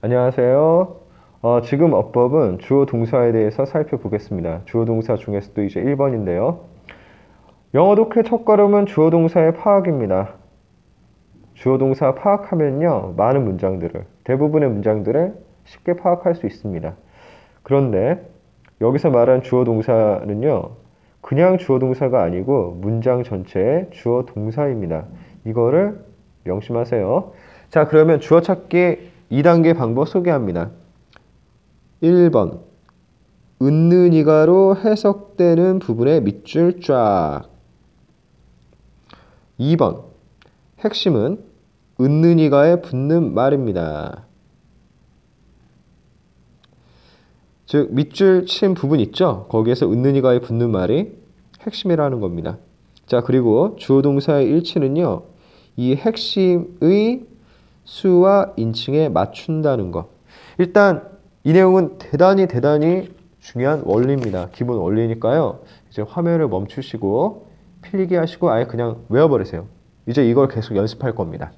안녕하세요. 어, 지금 어법은 주어 동사에 대해서 살펴보겠습니다. 주어 동사 중에서도 이제 1번인데요. 영어 독해 첫걸음은 주어 동사의 파악입니다. 주어 동사 파악하면요. 많은 문장들을, 대부분의 문장들을 쉽게 파악할 수 있습니다. 그런데 여기서 말한 주어 동사는요. 그냥 주어 동사가 아니고 문장 전체의 주어 동사입니다. 이거를 명심하세요. 자, 그러면 주어 찾기 2단계 방법 소개합니다. 1번 은느니가로 해석되는 부분의 밑줄 쫙 2번 핵심은 은느니가에 붙는 말입니다. 즉 밑줄 친 부분 있죠? 거기에서 은느니가에 붙는 말이 핵심이라는 겁니다. 자 그리고 주어 동사의 일치는요. 이 핵심의 수와 인칭에 맞춘다는 것. 일단 이 내용은 대단히 대단히 중요한 원리입니다. 기본 원리니까요. 이제 화면을 멈추시고 필기 하시고 아예 그냥 외워버리세요. 이제 이걸 계속 연습할 겁니다.